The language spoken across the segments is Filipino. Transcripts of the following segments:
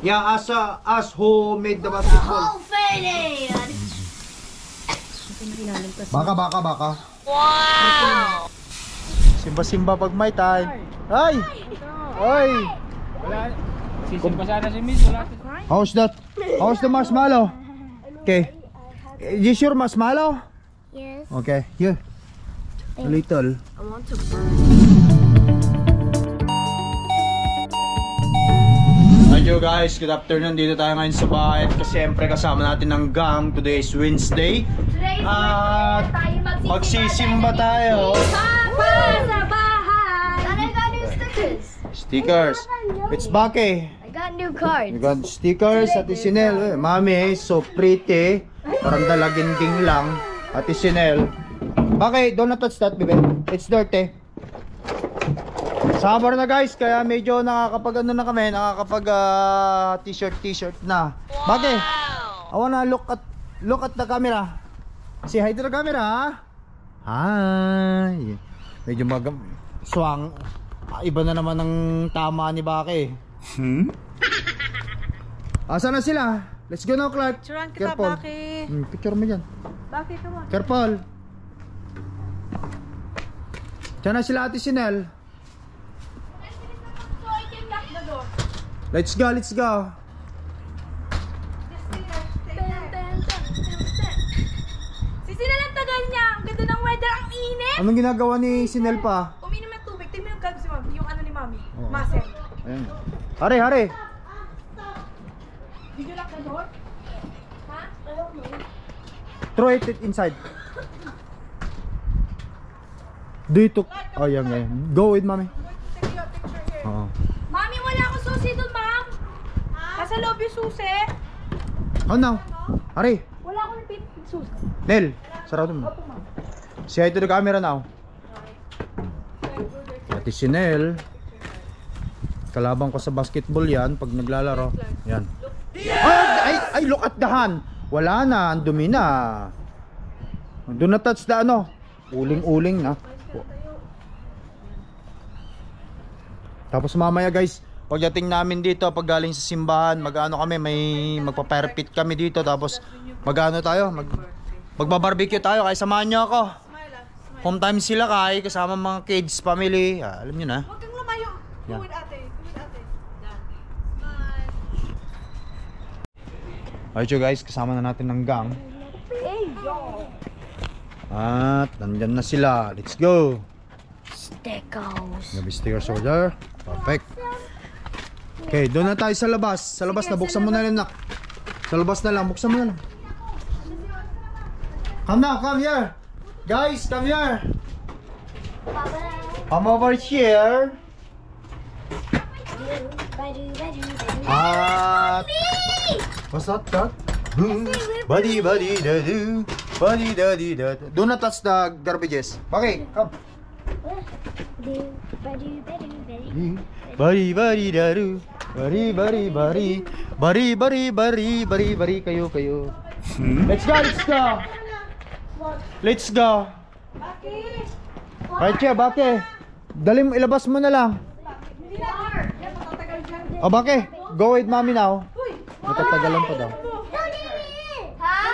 Yeah, as uh, us who made the basketball. Oh, faded! Baka, baka, baka. Wow! Simba-simba pag may time. Ay! Ay! Wala. Sisimba sana si Miss. Wala. How's that? How's the marshmallow? Okay. Is this your marshmallow? Yes. Okay, here. A little. I want to Hello guys, good afternoon. Dito tayo ngayon sa bahay at siyempre kasama natin ng gang. Today is Wednesday. At magsisimba tayo. Papa sa bahay! And I got new stickers. Stickers. It's Bake. I got new cards. You got stickers at Isinel. Eh, Mami, so pretty. Parang dalaginding lang. At Isinel. Bake, don't touch that, baby. It's dirty. Summer na guys, kaya medyo nakakapag ano na kami, nakakapag ah, t-shirt t-shirt na. Bake, I wanna look at look at the camera. Say hi to the camera. ha? Hi. Medyo mag swang. Ah, iba na naman ng tama ni Bake. Hmm? Asa na sila? Let's go now, Clark. Picturean kita, Careful. Baki. Hmm, picture mo dyan. Baki, come on. Careful. Diyan na sila ate Sinel. Let's go, let's go. Sisi na lang tagal niya. Ang ganda ng weather. Ang init. Anong ginagawa ni Sinel pa? Uminom ng tubig. Tingnan yung gagawin si Mami. Yung ano ni Mami. Oo. Muscle. Ayan. Hare, hare. Did you lock the door? Ha? Throw it inside. Do it to... Oh, yan. Go with mommy. Take your picture here. Oo. Mami, wala akong susi doon. Nasa loob yung susi. Oh, now. Hare. Wala akong pit susi. Nel, sarado mo. Say hi to the camera now. Ate si Nel. Kalabang ko sa basketball yan pag naglalaro. Yan. Ay, ay, ay, look at the hand. Wala na, ang dumi na. Do not touch the ano. Uling-uling na. Tapos mamaya guys, pagdating namin dito, pag galing sa simbahan, mag-ano kami, may magpa-perfect kami dito. Tapos mag-ano tayo, mag Magbabarbecue tayo kaya samahan niyo ako. Home time sila kay kasama mga kids, family. Ah, alam niyo na. Huwag kang lumayo. Yeah. Alright you guys, kasama na natin ng gang. At nandyan na sila. Let's go. Stickers. Gabi stickers over there. Perfect. Okay, doon na tayo sa labas. Sa labas na, buksan mo na lang nak. Sa labas na lang, buksan mo na lang. Come now, come here. Guys, come here. Come over here. At What's that? That? Buddy, buddy, da do. Buddy, da di da. Do not touch the garbages. Okay, come. Bari bari daru. Bari bari bari. Bari bari bari bari bari kayo kayo. Let's go, let's go. Let's go. Right here, bake. Dali mo, ilabas mo na lang. O bake, go with mommy now. Matatagalan pa daw. Huh?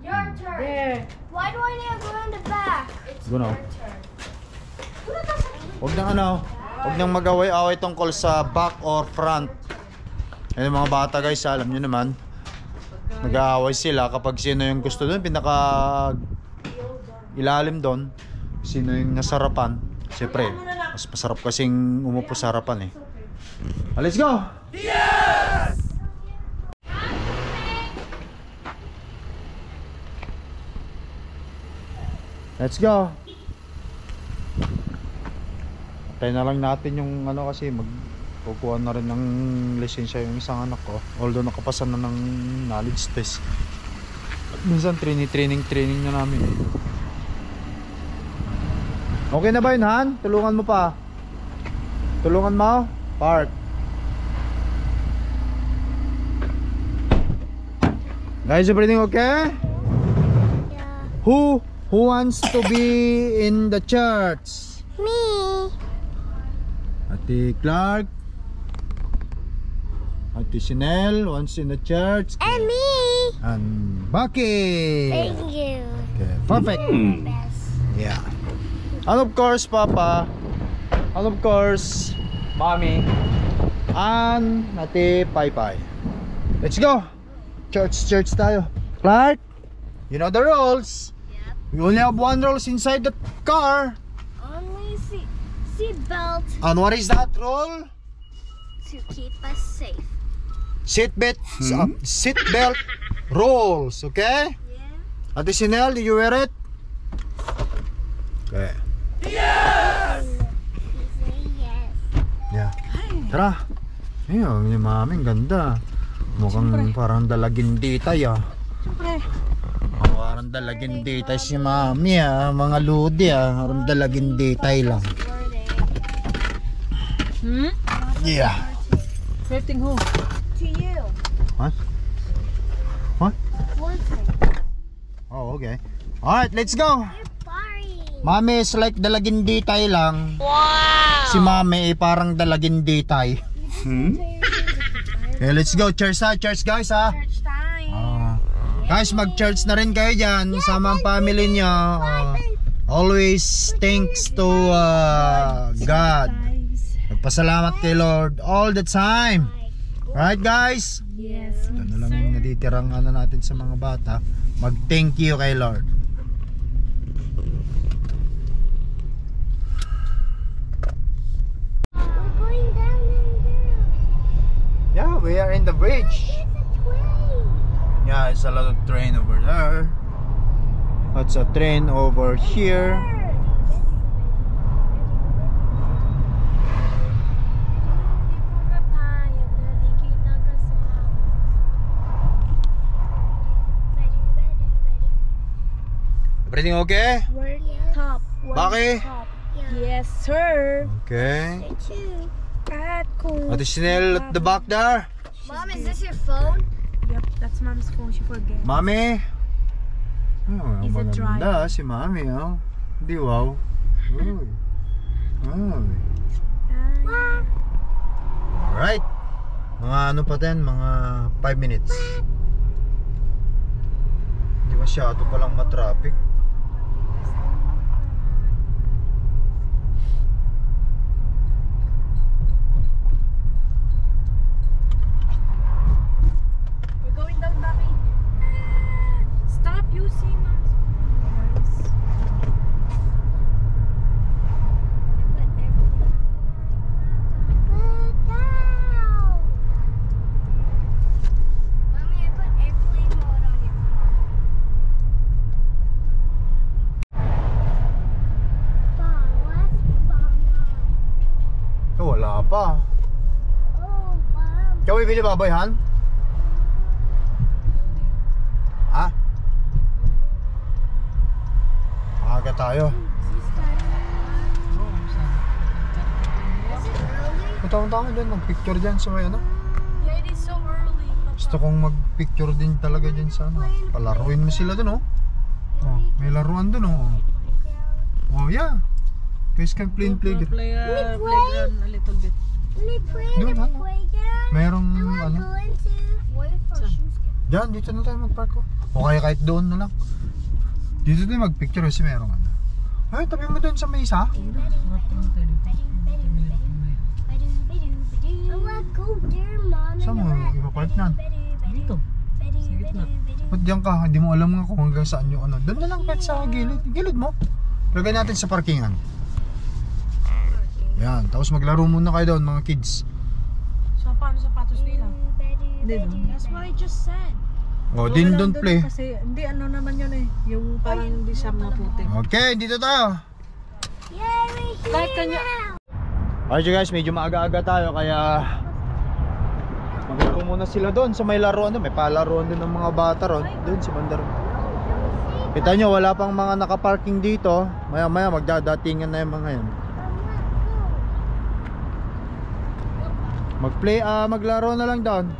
Your turn. Why do I need to go in the back? It's Go now. your turn. Huwag nang ano, huwag nang mag-away-away tungkol sa back or front. Yan yung mga bata guys, alam nyo naman. Nag-aaway sila kapag sino yung gusto doon, pinaka ilalim doon. Sino yung nasarapan. Siyempre, mas masarap kasing umupo sa harapan eh. Let's go! Let's go! Tayo na lang natin yung ano kasi mag kukuha na rin ng lisensya yung isang anak ko. Although nakapasa na ng knowledge test. At minsan training training training na namin. eh. Okay na ba yun Han? Tulungan mo pa. Tulungan mo? Park. Guys, everything okay? Yeah. Who who wants to be in the church? Me. Ate Clark. Ate Chanel, once in the church. And me. And Bucky. Thank you. Okay, perfect. Best. Yeah. And of course, Papa. And of course, Mommy. And Ate Pai Pai. Let's go. Church, church tayo. Clark, you know the rules. Yep. We only have one rules inside the car. Only seat seat belt And what is that rule? to keep us safe. Seat belt, uh, seat belt rules, okay? Yeah. Ate do you wear it? Okay. Yes. yes. Yeah. Tara. Ayun, yung mami, ang ganda. Mukhang parang dalagindi tayo. Siyempre. Oh, parang dalagindi tayo si mami ah. Mga ludi ah. Parang dalagindi tayo lang. Hmm? Yeah. Flirting who? To you. What? What? Oh, okay. Alright, let's go. Mami is like dalagindi lang. Wow! Si mami eh, parang dalagindi tayo. Hmm? Okay, let's go. Cheers ha. Cheers guys ha. Church time. Ah. guys, mag-church na rin kayo dyan. Sama ang family nyo. Ah, always thanks to uh, God. Magpasalamat kay Lord all the time. Right guys? Yes. Ito na lang yung natitirang ano natin sa mga bata. Mag-thank you kay Lord. Yeah, we are in the bridge. It's. Yeah, it's a lot of train over there. That's a train over here. Everything okay? Work top. Work Baki? top. Yes, sir. Okay. At cool. Ate Chanel at the back there. Mom, is this your phone? Yep, that's mom's phone. She forget. Mami. Oh, Is it maganda si Mami, oh. Di wow. Uy. Uy. Alright. Mga ano pa din, mga 5 minutes. Hindi masyado palang matraffic. We're going down, Baki. Stop using mom's phone. Mommy, I put airplane mode on your phone. Bawas, bawas. Oh, wala pa. Oh, mom. Ikaw bibili baboy, Han? Ha? Maaga tayo. Punta-punta ako dyan, mag-picture dyan sa may ano. Gusto kong mag-picture din talaga dyan sa ano. Palaruin mo sila dun, oh. Oh, may laruan dun, oh. Oh, yeah. Guys can play in playground. Play, uh, playground a little bit. Doon, playground. Merong ano. Diyan, dito na tayo mag-park, oh. O kaya kahit doon na lang. Dito tayo mag-picture kasi merong ano. Ay, tabi mo doon sa may isa. I wanna go there, mom. Saan mo ipapark nan? Dito. Sa gitna. Ba't diyan ka? Hindi mo alam nga kung hanggang saan yung ano. Doon na lang kahit sa gilid. Gilid mo. Lagay natin sa parkingan. Yan. Tapos maglaro muna kayo doon mga kids. Paano sapatos nila? Hindi doon. That's what I just said. O, din doon play. Kasi, hindi ano naman yun eh. Yung parang hindi siya maputi. Okay, dito tayo. Yay, we're here Kahit kanya- now. Alright you guys, medyo maaga-aga tayo kaya Maglaro muna sila doon sa may laruan doon. May palaruan doon ng mga bata ron. Doon si Bandaro. Kita nyo, wala pang mga nakaparking dito. Maya maya magdadatingan na yung mga yan. Mag-play, ah, maglaro na lang doon.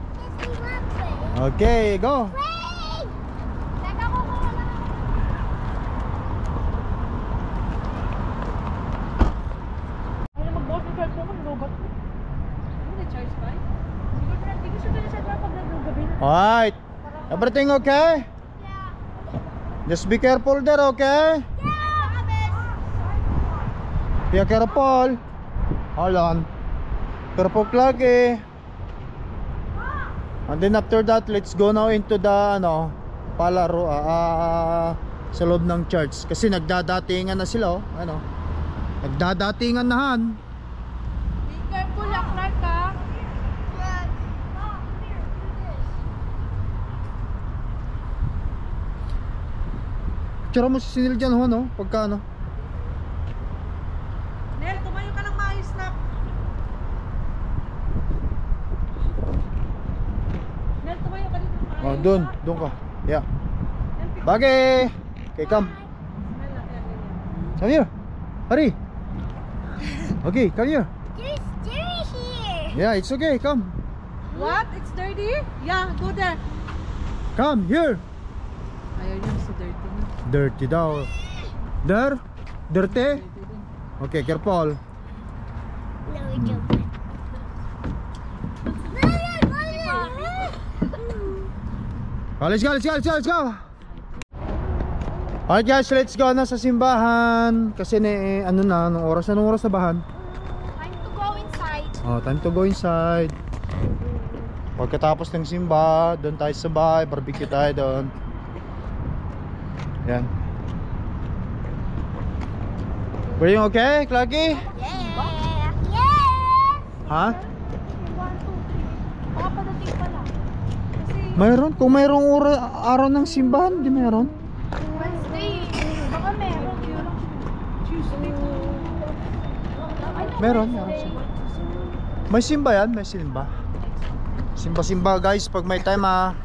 Okay, go! Alright. Everything okay? Just be careful there, okay? Be careful. Hold on. Careful, Clarky. And then after that, let's go now into the ano, palaro ah, ah, sa loob ng church kasi nagdadatingan na sila, oh. Ano? Nagdadatingan na han. Be careful lang? Tsara mo si Sinil dyan, ho, no? Pagka ano. Doon, doon ka. Yeah. Bagay. Okay, come. Come here. Hurry. Okay, come here. There's Jerry here. Yeah, it's okay. Come. What? It's dirty? Yeah, go there. Come here. Ayaw niya dirty niya. Dirty daw. There? Dirty? Okay, careful. No, we Oh, let's go, let's go, let's go, let's go. Alright guys, let's go na sa simbahan. Kasi na, eh, ano na, anong oras? Anong oras sa bahan? Time to go inside. Oh, time to go inside. Pagkatapos ng simba, doon tayo sa bahay, barbecue tayo doon. Yan. Were you okay, Clarky? Yeah. Yeah. Ha? One, two, three. Baka padating pa lang. Kasi Mayroon? Kung mayroong ora, araw ng simbahan, di mayroon? Wednesday. Baka meron. Tuesday. Meron, meron simba. May simba yan, may simba. Simba-simba guys pag may time ha.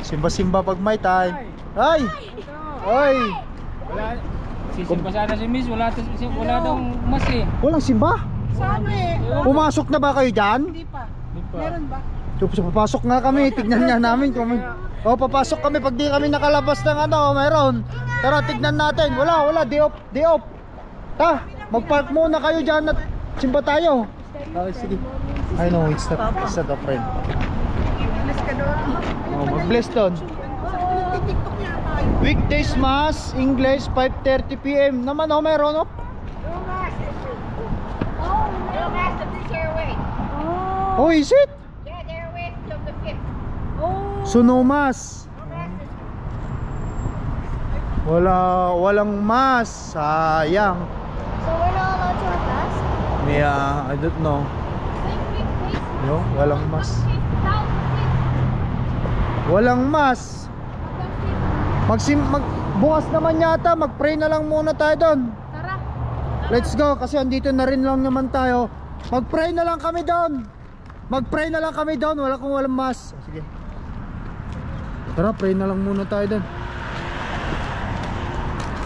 Simba-simba pag may time. Ay! Ay! Wala. Sisimba sana si Miss. Wala, wala daw mas eh. Walang simba? Saan eh? Pumasok na ba kayo dyan? Hindi pa. Di pa. Meron ba? So, so, papasok nga kami, tignan nga namin kung may... Oh, papasok kami pag di kami nakalabas ng ano, meron. Tara, tignan natin. Wala, wala, di off, di off. Ta, mag-park muna kayo dyan at simba tayo. Oh, sige. I know, it's not, it's not a friend. English ka doon. Oh, mag-bless doon. TikTok niya tayo. Weekdays mass, English, 5.30pm. Naman oh, meron oh. Oh. Oh, is it? This Wala, walang mass. Sayang. So not allowed to have mass? Yeah, I don't know. No, walang 5th. Walang 5th. Magsim mag bukas naman yata, mag-pray na lang muna tayo doon. Tara. Let's go kasi andito na rin lang naman tayo. Mag-pray na lang kami doon. Mag-pray na lang kami doon, wala kung walang mass. Sige. Tara, pray na lang muna tayo doon.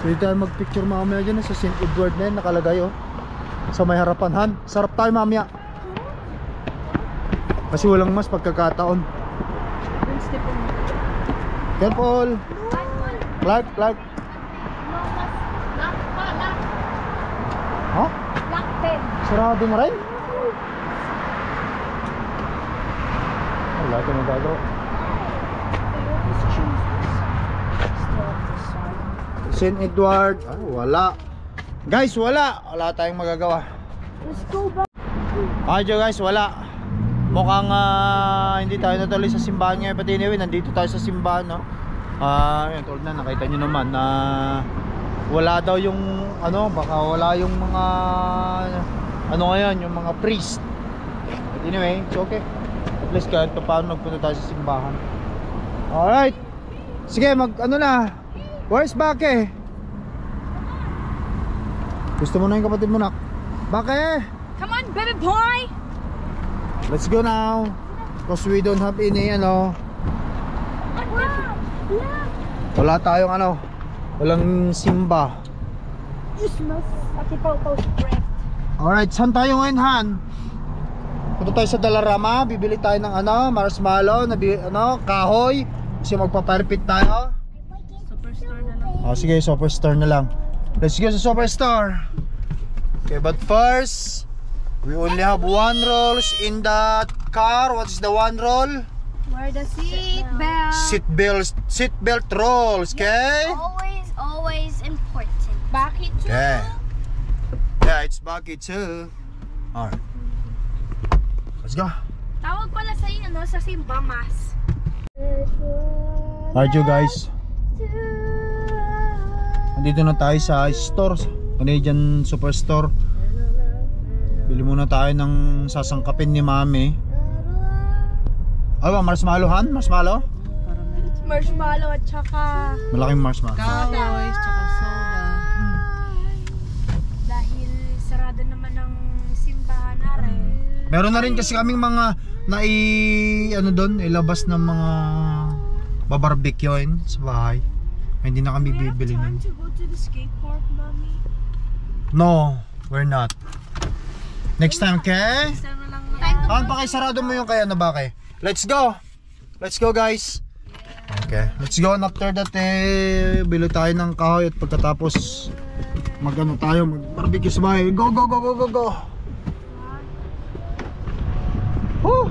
Pwede tayo mag-picture mamaya dyan eh, sa St. Edward na yun, nakalagay oh. Sa may harapan han. Sarap tayo mamaya. Kasi walang mas pagkakataon. Careful! Clark, Clark. Ha? 10. Sarado na rin? Wala ito magagawa. St. Edward. Ah, wala. Guys, wala. Wala tayong magagawa. Let's go back. Ayun guys, wala. Mukhang ah, hindi tayo natuloy sa simbahan ngayon. Pati anyway, nandito tayo sa simbahan, no? Ah, yun, tulad na, nakita nyo naman na wala daw yung, ano, baka wala yung mga, ano ngayon, yung mga priest. But anyway, it's okay. At least kahit pa paano nagpunta tayo sa simbahan. Alright. Sige, mag, ano na. Where's Bake? Gusto mo na yung kapatid mo, nak? Bake! Come on, baby boy! Let's go now. Because we don't have any ano. Wala tayong ano. Walang simba. Alright, saan tayo ngayon Han? Punta tayo sa Dalarama, bibili tayo ng ano, marshmallow, ano, kahoy. Kasi magpaparpit tayo. Lang. Oh, sige, superstore na lang. Let's go sa superstore. Okay, but first, We only have one rolls in that car. What is the one roll? Where the seat belt. Seat belt, seat belt rolls, okay? Always, always important. Bakit to? Okay. Yeah, it's bucket too. Alright. Let's go. Tawag pala sa ano, sa Simbamas. Alright you guys. Nandito na tayo sa store. Canadian Superstore. Bili muna tayo ng sasangkapin ni Mami. Ano ba, marshmallow han? Marshmallow? Marshmallow at saka Malaking marshmallow. Cowboys, tsaka soda. dahil sarado naman ang simbahan na rin. Meron na rin kasi kaming mga nai ano doon, ilabas ng mga babarbecuein sa bahay. Ay, hindi na kami bibili nun. to go to the skate park, mommy. No, we're not. Next time, okay? Sana lang na. Ah, baka sarado mo yung kaya na ba kay? Let's go! Let's go guys! Okay, let's go and after that eh, bili tayo ng kahoy at pagkatapos magano tayo, mag barbecue sa bahay. Go, go, go, go, go, go! Woo!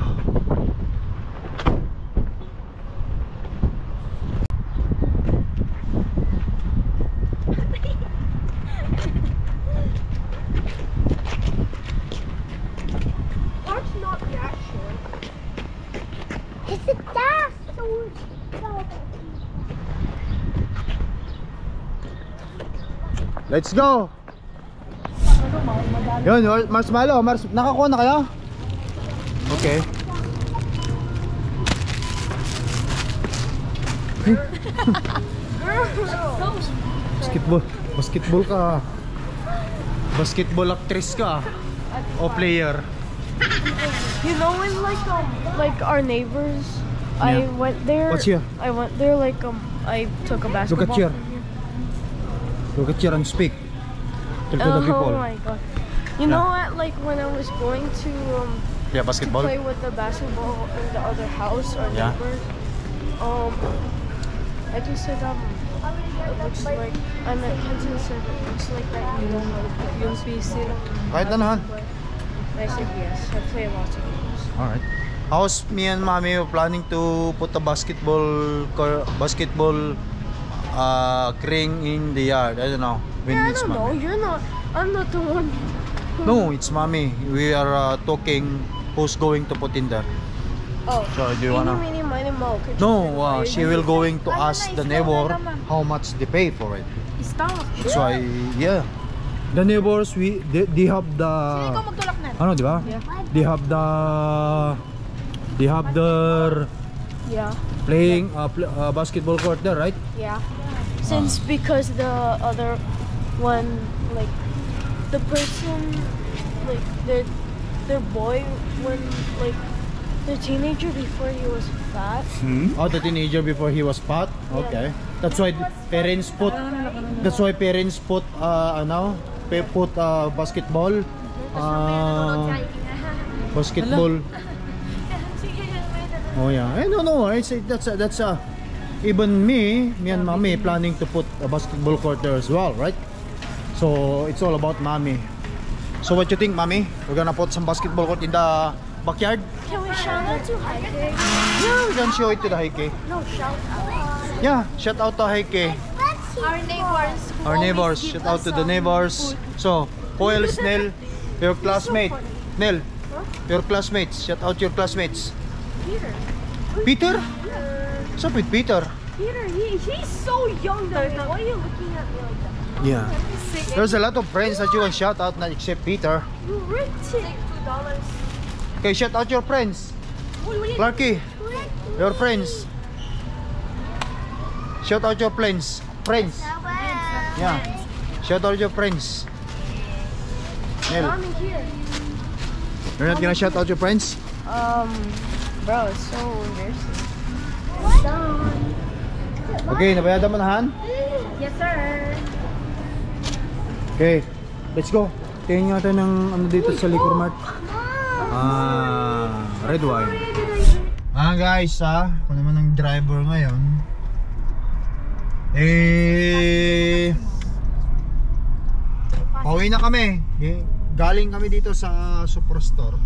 Park's not that short. It's a dash. So, so Let's go! Yun, mar- marshmallow, mars nakakuha na kayo? Okay. basketball, basketball ka. Basketball actress ka. O player. You know when like um like our neighbors I Yeah. went there What's here? I went there like um I took a basketball here. from here. Look at and speak. Tell to the Oh my god. You know what like when I was going to um Yeah, to play with the basketball in the other house or Yeah. neighbors. Um, I just said um, it looks like I meant Kenton said it looks like that you don't know how to play yung PC. Kahit ano han. I said yes. I play lots of games. Alright. How's me and mommy were planning to put a basketball basketball uh, ring in the yard? I don't know. When Yeah, I don't know. You're not. I'm not the one. No, it's mommy. We are uh, talking who's going to put in there. Oh. So do you wanna? moe. Could you No, uh, she will going to ask the neighbor how much they pay for it. Stop. That's why, yeah. The neighbors, we they, they have the Ikaw magtulak na. ano, di ba? Yeah. They have the they have their Yeah. playing uh, pl- uh, basketball court there, right? Yeah. Since because the other one, like the person, like their their boy when like the teenager before he was fat. Oh, the teenager before he was fat. Okay. That's why parents put. That's why parents put uh, ano, pa- put uh, basketball. Uh, basketball. Oh yeah. I don't know. It's that's a, that's a even me, me and mommy planning to put a basketball court there as well, right? So it's all about mommy. So what you think, mommy? We're gonna put some basketball court in the backyard? Can we shout out to Heike? Yeah, we can show it to the Heike. No, shout out. Yeah, shout out to Heike. Our neighbors. Our neighbors, shout out to the neighbors. food. So, who else, Nel? Your classmate. Nel, your classmates. Shout out your classmates. Peter. Peter? What's up with Peter? Peter, he, he's so young though. Why are you looking at me like that? Yeah. There's a lot of friends that you can shout out, not except Peter. You're rich. Take two dollars. Okay, shout out your friends. Clarky, your friends. Shout out your friends. Friends. Yeah. Shout out your friends. Nel, you're not gonna shout out your friends? Um, bro, it's so embarrassing. Okay, nabayadan mo na Han? Yes, sir. Okay, let's go. Tingnan natin ng ano dito sa liquor mart. Ah, red wine. Ah guys, ah, ako naman ang driver ngayon. Eh, pauwi na kami. Di, galing kami dito sa Superstore.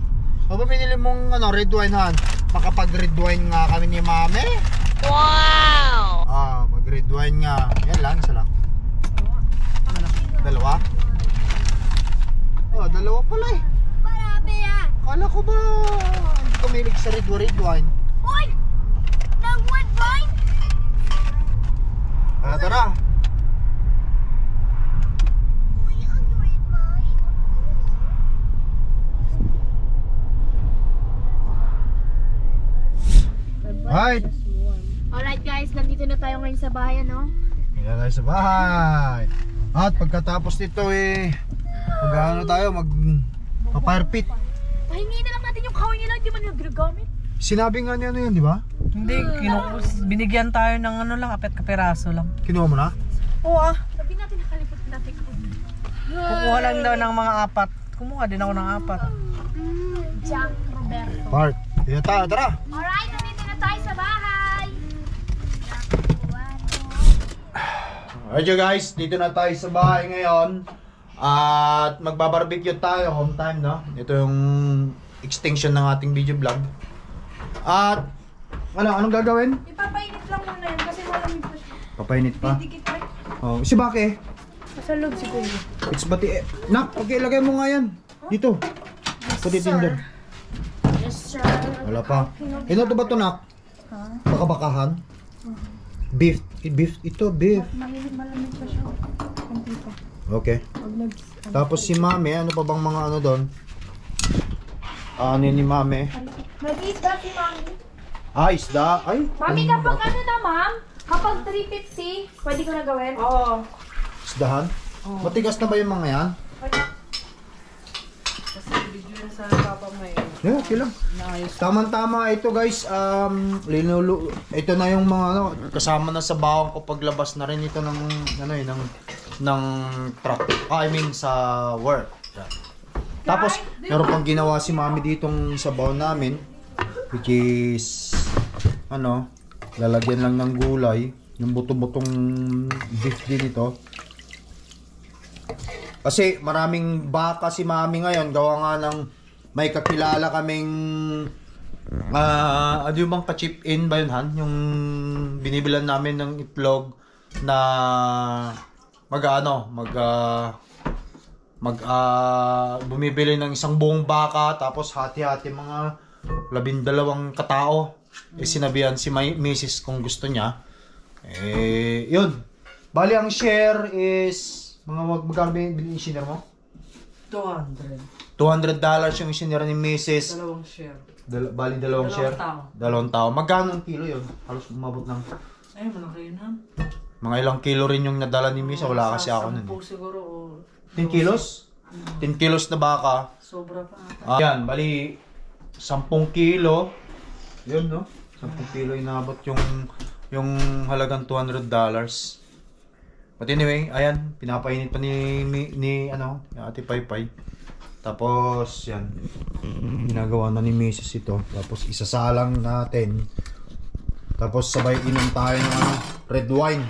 Ano ba binili mong ano, red wine han? Makapag red wine nga kami ni Mami. Wow! Ah, mag red wine nga. Yan lang, isa lang. Dalawa? Oh, dalawa pala eh. Marami yan. Kala ko ba hindi ka mahilig sa red, red wine? Uy! Nang wood vine? Ah, tara. Uy, ang red vine. Right. Alright guys, nandito na tayo ngayon sa bahay, ano? Kaya tayo sa bahay. At pagkatapos nito eh, mag-ano tayo, mag pa-fire pit. Pahingi na lang natin yung kahoy nila, hindi man nila ginagamit. Sinabi nga niya ano yun, di ba? Hindi, kinupos. Binigyan tayo ng ano lang, apet kapiraso lang. Kinuha mo na? Oo ah. Sabi natin nakalipot natin kahoy. Kukuha lang daw ng mga apat. Kumuha din ako ng apat. Jack Roberto. Part. Kaya tayo, tara. Alright, nandito na tayo sa bahay. Alright you guys, dito na tayo sa bahay ngayon. At magbabarbecue tayo, home time no? Ito yung extinction ng ating video vlog. At ano, anong gagawin? Ipapainit lang muna yan kasi malamig pa siya. Papainit pa. Dikit pa. Oh, si Bake. Sa loob siguro. It's bati eh. Nak, okay, ilagay mo nga yan. Dito. It in there. Yes, sir. Wala pa. Ino to ba to, Nak? Baka-bakahan? Beef. Eh, beef. Ito, beef. Malamig, malamig pa siya. Kunti pa. Okay. Pag nag... Tapos si Mami, ano pa bang mga ano doon? Ano yun ni Mami? Nag-isda si Mami. Ah, isda. Ay. Mami, ano kapag ba? ano na, ma'am? Kapag 350, pwede ko na gawin? Oo. Isdahan? Matigas na ba yung mga yan? Kasi video sa papa mo eh. Yeah, okay lang. Naayos. Tama-tama ito guys. Um, linulu ito na yung mga ano, kasama na sa bawang ko paglabas na rin ito ng ano eh, ng ng truck. Ah, I mean sa work. Tapos, meron pang ginawa si Mami ditong sabaw namin which is ano, lalagyan lang ng gulay, yung buto-butong beef din ito. Kasi maraming baka si Mami ngayon, gawa nga ng may kakilala kaming ah ano yung bang ka-chip in ba yun Han? Yung binibilan namin ng itlog na mag ano, mag ah, mag ah, bumibili ng isang buong baka tapos hati-hati mga labindalawang katao. Eh sinabihan si may Mrs. kung gusto niya. Eh, yun. Bali ang share is mga wag magkano ba yung share mo? 200. 200 dollars yung isinira ni Mrs. Dalawang share. Dal- bali dalawang, Dalawang share. tao. Dalawang tao. Magkano ang kilo yun? Halos umabot ng Ay, malaki yun ha. mga ilang kilo rin yung nadala ni Misa. Wala kasi ako nun. Sampu eh. siguro o 10 kilos? 10 kilos na baka. sobra pa. Ah, yan, bali 10 kilo. Yun, no? 10 kilo inabot yung yung halagang 200 dollars. But anyway, ayan, pinapainit pa ni, ni, ni ano, ni Ate Paypay. Tapos, yan, ginagawa na ni Mrs. ito. Tapos, isasalang natin. Tapos, sabay inom tayo ng ano, red wine.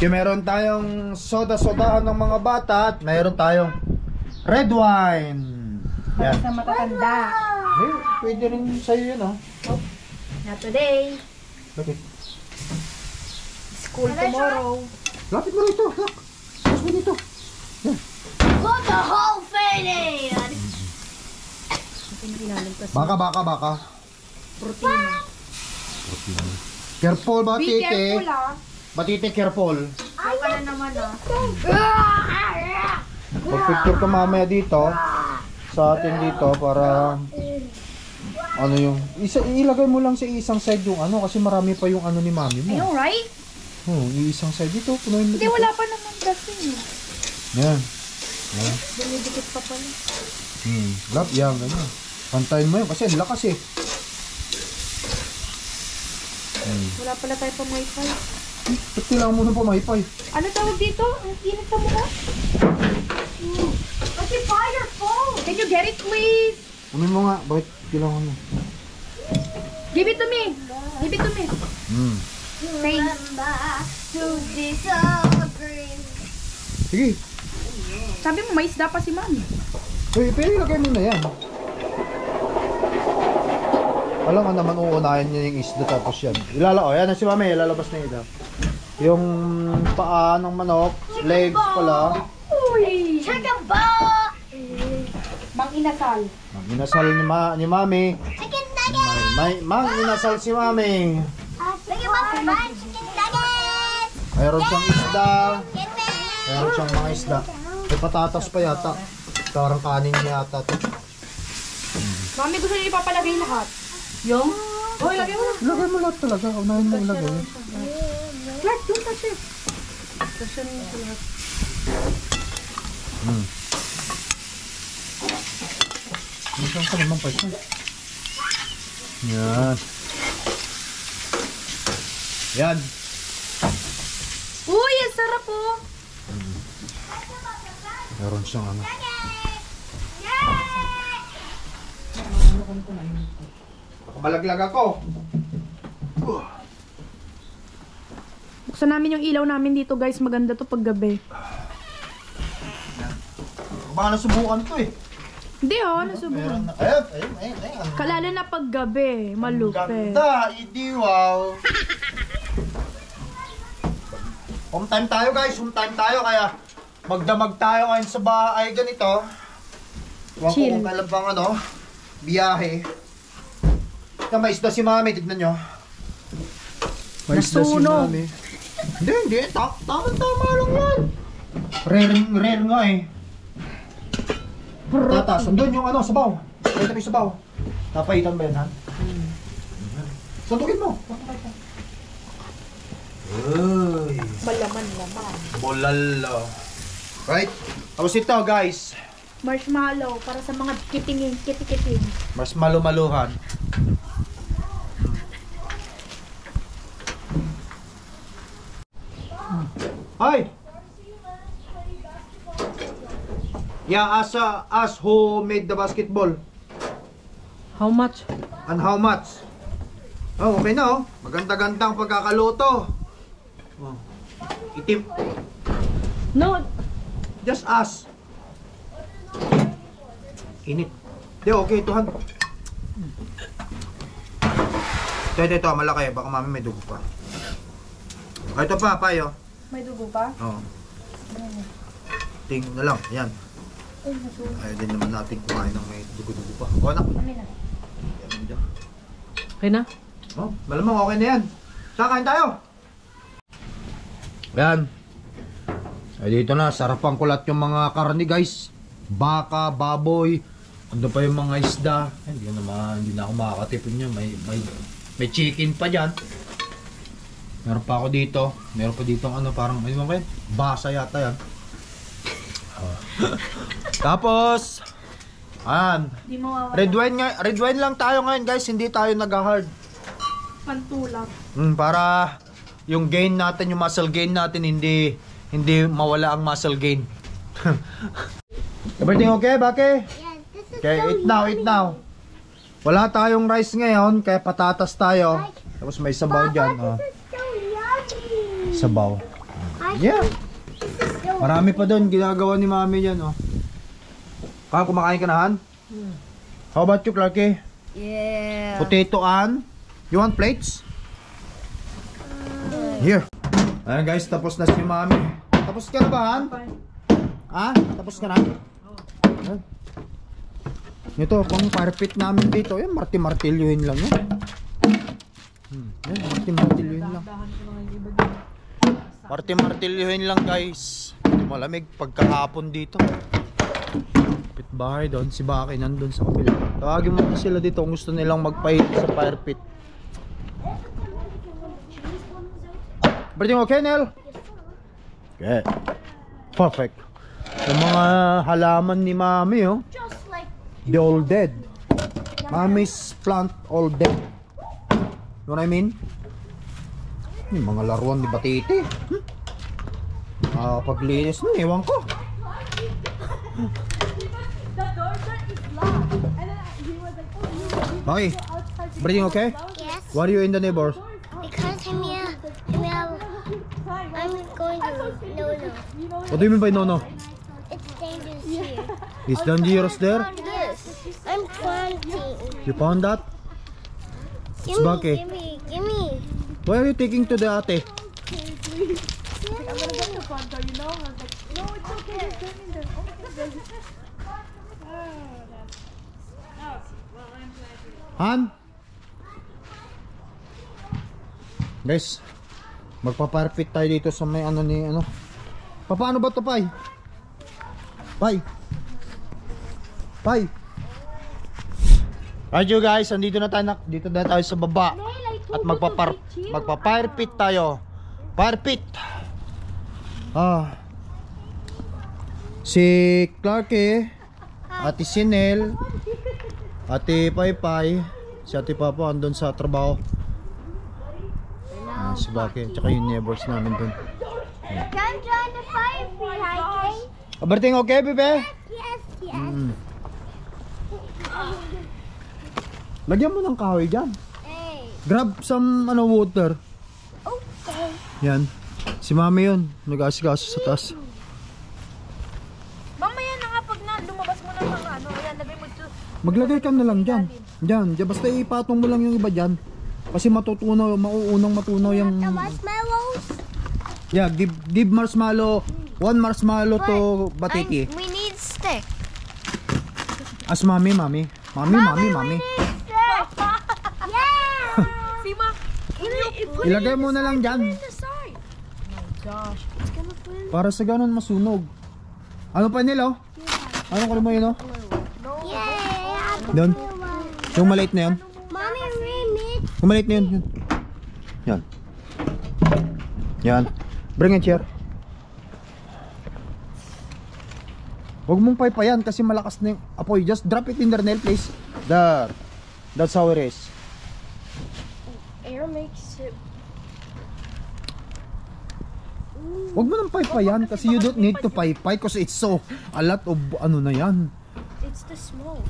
Kaya meron tayong soda-sodahan ng mga bata at meron tayong red wine. Yan. Sa matatanda. Eh, pwede rin sa'yo yun, oh. Not today. Bakit? School tomorrow. Lapit mo rito, nak. Tapos mo dito. Put the whole thing in. Baka, baka, baka. Protina. Careful, Be batite. careful ah. Batite, careful. Baka na naman ah. Pag-picture ka mamaya dito. Sa atin dito para ano yung isa ilagay mo lang sa isang side yung ano kasi marami pa yung ano ni mami mo. Ayun, right? Oh, isang side dito, punuin mo. Hindi, wala pa naman kasi. Yan. Yan. Dumidikit pa pala. Hmm. Lap, yan, ganyan. Pantayin mo yun kasi ang lakas eh. Hmm. Wala pala tayo pa wifi. Ba't kailangan mo na pumaypay? Ano tawag dito? Ang init sa mukha? Kasi fire phone! Can you get it please? Kunin mo nga, bakit kailangan mo? Give it to me! Give it to me! Hmm. Thanks. To disagree. Sige. Sabi mo, may isda pa si mami. Uy, pero ilagay mo na yan. Alam nga naman uunahin niya yung isda tapos yan. Ilala, oh, yan na si mami, ilalabas na ito. Yung paa ng manok, legs pala. Chicken ball. Mang inasal. Ang inasal ni, ma ni mami. Chicken May, nugget. may, mang inasal si mami. Mayroon siyang isda. Mayroon siyang mga isda. May patatas pa yata. Parang kanin niya yata to. Mami, gusto niyo ipapalagay lahat. Yung? Oh, lagay mo na. Ilagay mo lahat talaga. Unahin mo ilagay. Clark, yung kasi. Hmm. Minsan ka naman pa siya. Yan. Yan. Sarap po. Meron siyang ano. Malaglag ako. Buksan namin yung ilaw namin dito guys. Maganda to pag gabi. Baka nasubukan to eh. Hindi oh, nasubukan. Ayun, ayun, ayun. Kalalo na pag gabi. Malupit. Ganda, idi wow. Home time tayo guys, home time tayo kaya magdamag tayo ngayon sa bahay ganito. Huwag ko kung kailan pang ano, biyahe. Na may isda si mami, tignan nyo. May isda si mami. Hindi, hindi. Ta tama, tama lang yan. Rare, rare nga eh. Tatas, andun yung ano, sabaw. Ito yung sabaw. Napaitan ba yan, ha? Sandugin mo. Uy. Malaman-laman. Bolalo. Right? Tapos ito, guys. Marshmallow para sa mga kitingin, kitikiting. Mas malumaluhan. Hi! Yeah, as, uh, as who made the basketball? How much? And how much? Oh, okay na oh. Maganda-gandang pagkakaluto. Itim. No, Just ask. Init. Di, okay ito han. Ito, ito, ito, malaki. Baka mami may dugo pa. Oh, ito pa, payo. may dugo pa? Oo. Ting na lang, yan. Ayaw din naman natin kumain ng may dugo-dugo pa. O anak. Yan, dyan. Okay na? Oh, malamang okay na yan. Saan kain tayo? Yan. Ay dito na, sarapan ko lahat yung mga karne guys. Baka, baboy, ano pa yung mga isda. Ay, Hindi naman, hindi na ako makakatipon niya. May, may, may chicken pa dyan. Meron pa ako dito. Meron pa dito ano, parang, ano ba yan? Basa yata yan. Ah. Tapos, ayan. Red wine nga, red wine lang tayo ngayon guys, hindi tayo nag-hard. Pantulak. Mm, para yung gain natin, yung muscle gain natin hindi hindi mawala ang muscle gain. Everything okay, Bake? Yes, this is Okay, so eat now, eat now. Wala tayong rice ngayon, kaya patatas tayo. Tapos may sabaw dyan. Oh. So. Sabaw. Yeah. So Marami pa doon ginagawa ni Mami dyan. Oh. Kaya kumakain ka na, Han? How about you, Clarky? Yeah. Potato and you want plates? Here. Ayan guys, tapos na si Mami. Tapos ka na ba, Han? Ha? Tapos ka na? Ayan. Ito, pang parpit namin dito. Ayan, marti-martilyuhin lang yan. Hmm. Ayan, marti-martilyuhin lang. Marti-martilyuhin lang guys. Malamig pagkahapon dito. Pit bahay doon, si Baki nandun sa kabila. Tawagin mo sila dito kung gusto nilang magpahit sa fire pit. Everything okay, Nel? Okay. Perfect. Yung mga halaman ni Mami, oh. Just like They all dead. Mami's plant all dead. You know what I mean? Yung mga laruan ni Batiti. Hmm? Ah, paglinis nun, ewan ko. Okay. Everything okay? yes. What are you in the neighbors? Because I'm here. I'm here. I'm going to no no. What do you mean by no no? It's Is dangerous there? Yes. I'm planting. You found that? Gimme, Sbake. gimme, gimme. Why are you taking to the ate? Han? Guys, magpaparpit tayo dito sa may ano ni ano. Pa, Paano ba to, Pai? Pai? Pai? Alright you guys, andito na tayo dito na tayo sa baba. At magpapar magpa-firepit tayo. Firepit. Ah. Si Clark eh, Ate Sinel, Ate Paypay, si Ate Papa andun sa trabaho. Ah, si Baki, tsaka yung neighbors namin dun. Come join the fire pit, hiking. Everything okay, bebe? Yes, yes. Mm. Lagyan mo ng kahoy dyan. Hey. Grab some ano water. Okay. Yan. Si mami yun. Nag-asikaso sa taas. Mamaya na nga pag na, lumabas mo na ng ano, ayan, lagay mo. Maglagay ka na lang dyan. Dyan. dyan. Basta ipatong mo lang yung iba dyan. Kasi matutunaw, mauunang matunaw yung... The marshmallows. Yeah, give, give marshmallow. One marshmallow to batiki. we need stick. As mami, mami. Mami, mami, mami. yeah. Si Ma, Ilagay mo na lang dyan. side. Para sa ganun masunog. Ano pa nila? oh? Ano ko mo yun? oh? Yeah. Doon. Yung maliit na yun. Maliit na yun. yun. Yan. Yan. Bring a chair. Huwag mong paypayan kasi malakas na yung apoy. Just drop it in the nail please. There. That's how it is. Air makes it. Huwag mo nang paypayan kasi you don't need to paypay because it's so a lot of ano na yan. It's the smoke.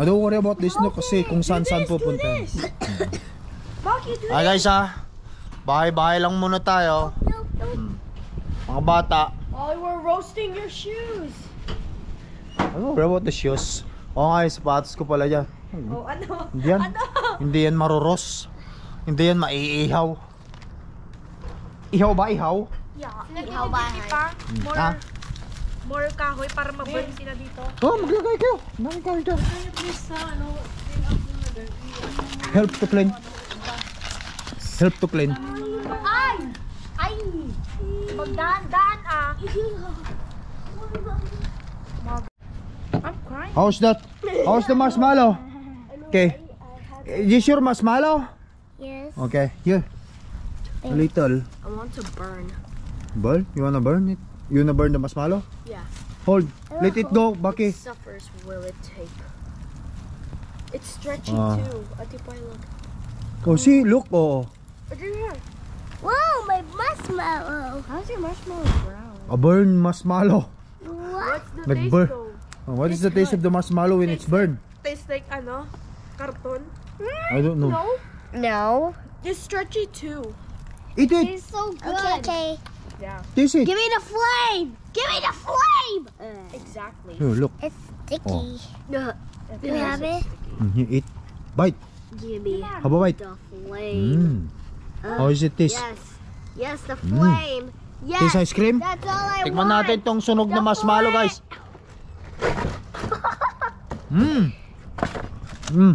I don't worry about this no kasi kung saan saan pupunta. yan. Baki, do Ah guys ha. Bahay-bahay lang muna tayo. Hmm. Mga bata. Oh, we're roasting your shoes. I don't worry about the shoes. Oo nga yung sapatos ko pala dyan. Oh, ano? Hindi yan. Hindi yan maruros. Hindi yan maiihaw. Ihaw ba? Ihaw? Yeah. How about pa, more, Ha? More kahoy para maburn sila dito. Oh, maglagay kayo. Dami kayo dyan. ano, Help to clean. Help to clean. Ay! Ay! Magdaan-daan ah! I'm crying. How's that? How's the marshmallow? Okay. Is this your marshmallow? Yes. Okay, here. A little. I want to burn. Burn? You wanna burn it? You wanna burn the marshmallow? Yeah. Hold. Let it go, Baki. Suffers will it take? It's stretchy Ah. too. Atipay look. Oh, see, look. Oh, here. Wow, my marshmallow. How's your marshmallow brown? a burn marshmallow. What? What's the Nag-burn. taste though? Oh, what is the taste of the marshmallow when it's burned? Tastes like ano? Karton? I don't know. No. It's stretchy too. Eat it. So good. Okay, okay. Yeah. Taste it. Give me the flame. Give me the flame. Exactly. Oh, look. It's sticky. Oh. No. You have it? Mm, you eat. Bite. Give me How about bite? the flame. Mm. How is it taste? Yes. Yes, the Mm. flame. Yes. Taste ice cream? That's all I Tikman want. natin tong sunog na The marshmallow, flame. guys. Mmm. Mmm.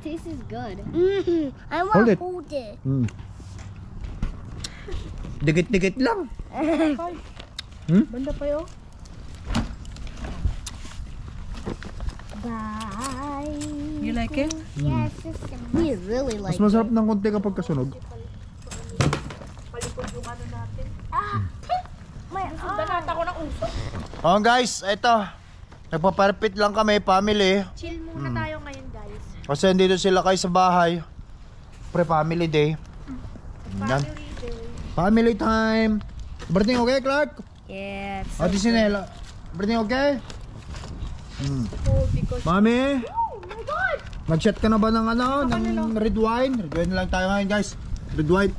This is good. Mm, I want Hold to it. hold it. Mm. Dikit-dikit lang. Banda pa yun? Bye. You like it? Yes, it's We really Mas like masarap ng konti kapag kasunog. Palikod yung ano natin. My Danata ko ng uso. Oh guys, eto. Nagpaparpit lang kami, family. Chill muna tayo ngayon guys. Kasi nandito sila kayo sa bahay. Pre family day. Yan. Family day. Family time. Everything okay, Clark? Yes. Ate Sinela. Everything okay? Hmm. Oh, because... Mami, Oh my God! nag-chat ka na ba ng ano, ng red wine? Red wine lang tayo ngayon, guys. Red wine.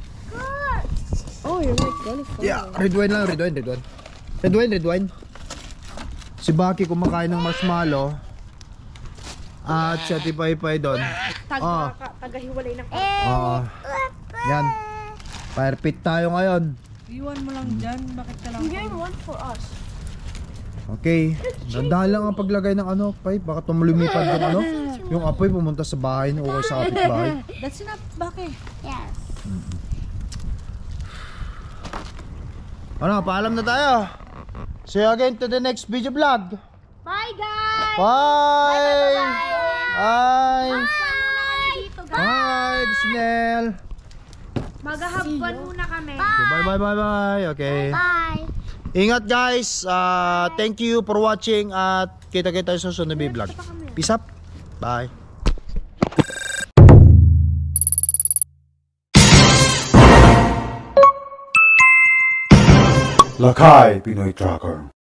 Oh, you're like. Yeah, red wine lang, red wine, red wine. Red wine, red wine. Si Baki kumakain ng marshmallow. At si Ate Paypay doon. Oh. Tagahiwalay ng Oo. Yan. Fire pit tayo ngayon. Iwan mo lang dyan. Bakit ka lang? I'm getting one for us. Okay. Dandahan lang ang paglagay ng ano, pipe. Baka tumulumipad yung ano. Yung apoy pumunta sa bahay na okay sa kapitbahay. That's enough. Bakit? Yes. Ano, paalam na tayo. See you again to the next video vlog. Bye, guys. Bye! Bye! Dito, guys. Bye, Snell. Maghahabban muna kami. Okay, bye, bye, bye, bye. Okay. Bye. Ingat guys. Uh, thank you for watching at kita-kita sa susunod na vlog. Peace up. Bye. Lakay Pinoy Tracker